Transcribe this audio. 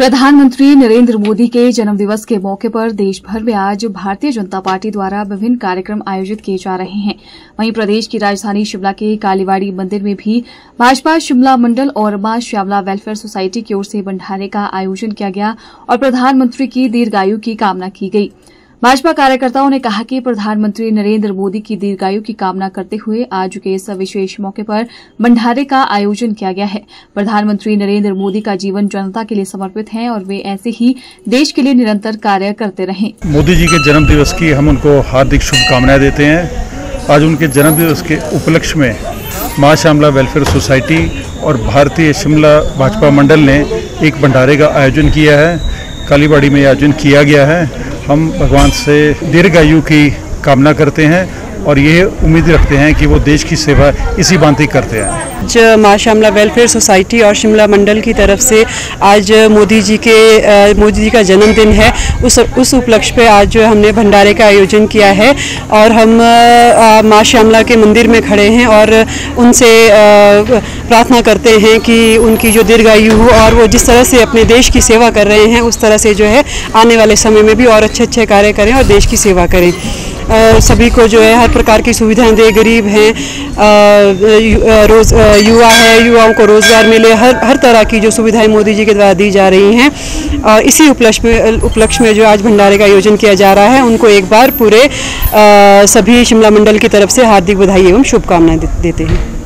प्रधानमंत्री नरेंद्र मोदी के जन्मदिवस के मौके पर देशभर में आज भारतीय जनता पार्टी द्वारा विभिन्न कार्यक्रम आयोजित किए जा रहे हैं। वहीं प्रदेश की राजधानी शिमला के कालीवाड़ी मंदिर में भी भाजपा शिमला मंडल और माँ श्यामला वेलफेयर सोसायटी की ओर से भंडारे का आयोजन किया गया और प्रधानमंत्री की दीर्घायु की कामना की गई। भाजपा कार्यकर्ताओं ने कहा कि प्रधानमंत्री नरेंद्र मोदी की दीर्घायु की कामना करते हुए आज के इस विशेष मौके पर भंडारे का आयोजन किया गया है। प्रधानमंत्री नरेंद्र मोदी का जीवन जनता के लिए समर्पित है और वे ऐसे ही देश के लिए निरंतर कार्य करते रहे। मोदी जी के जन्म दिवस की हम उनको हार्दिक शुभकामनाएँ देते हैं। आज उनके जन्म दिवस के उपलक्ष्य में माँ श्यामला वेलफेयर सोसाइटी और भारतीय शिमला भाजपा मंडल ने एक भंडारे का आयोजन किया है। कालीबाड़ी में आयोजन किया गया है। हम भगवान से दीर्घायु की कामना करते हैं। और ये उम्मीद रखते हैं कि वो देश की सेवा इसी भांति करते हैं। आज माँ श्यामला वेलफेयर सोसाइटी और शिमला मंडल की तरफ़ से आज मोदी जी के मोदी जी का जन्मदिन है। उस उस उपलक्ष्य पे आज जो हमने भंडारे का आयोजन किया है और हम माँ श्यामला के मंदिर में खड़े हैं और उनसे प्रार्थना करते हैं कि उनकी जो दीर्घायु हो और वो जिस तरह से अपने देश की सेवा कर रहे हैं, उस तरह से जो है आने वाले समय में भी और अच्छे अच्छे कार्य करें और देश की सेवा करें। सभी को जो है हर प्रकार की सुविधाएँ दे, गरीब हैं रोज युवा है, युवाओं को रोज़गार मिले, हर हर तरह की जो सुविधाएँ मोदी जी के द्वारा दी जा रही हैं। और इसी उपलक्ष्य में उपलक्ष्य में जो आज भंडारे का आयोजन किया जा रहा है, उनको एक बार पूरे सभी शिमला मंडल की तरफ़ से हार्दिक बधाई एवं शुभकामनाएँ देते हैं।